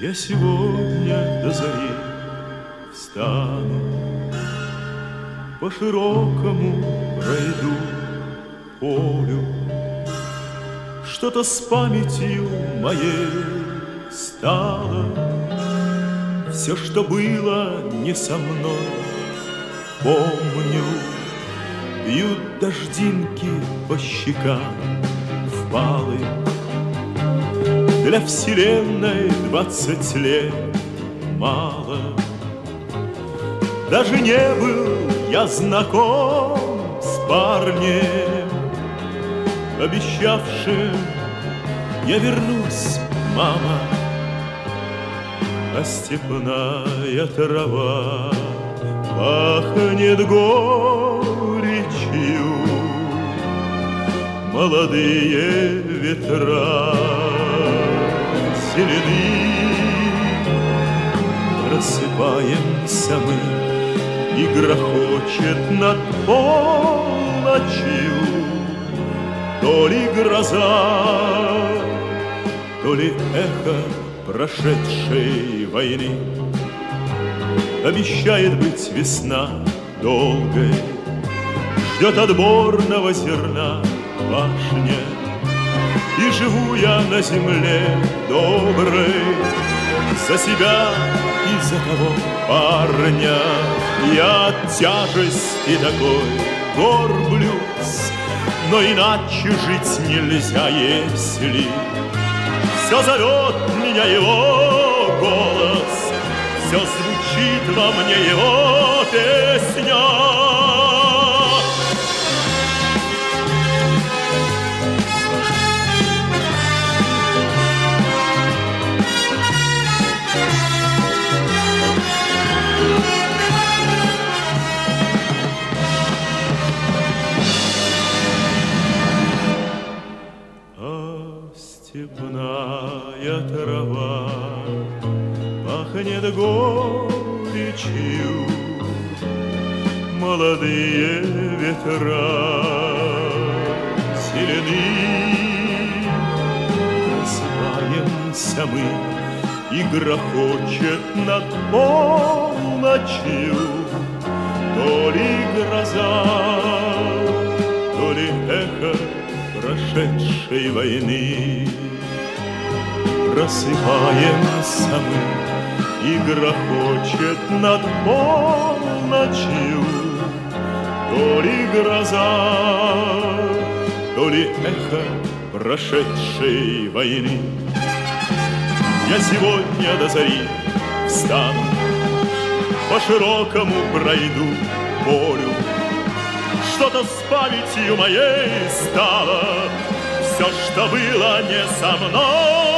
Я сегодня до зари встану, По широкому пройду полю. Что-то с памятью моей стало, Все, что было не со мной, помню. Бьют дождинки по щекам впалы, для вселенной двадцать лет мало. Даже не был я знаком с парнем, Обещавшим, я вернусь, мама, А степная трава пахнет горечью, Молодые ветра зелены. Рассыпаемся мы, и грохочет над полночью То ли гроза, то ли эхо прошедшей войны. Обещает быть весна долгой, Ждет отборного зерна башня и живу я на земле доброй За себя и за того парня. Я от тяжести такой горблюсь Но иначе жить нельзя, если Все зовет меня его голос. Все звучит во мне его песня Степная трава пахнет горечью, Молодые ветра зелены. Просыпаемся мы, и грохочет над полночью То ли гроза, то ли эхо прошедшей войны. Просыпаемся мы, и грохочет над полночью. То ли гроза, то ли эхо прошедшей войны. Я сегодня до зари встану, по широкому пройду полю, что-то с памятью моей стало, Все, что было не со мной,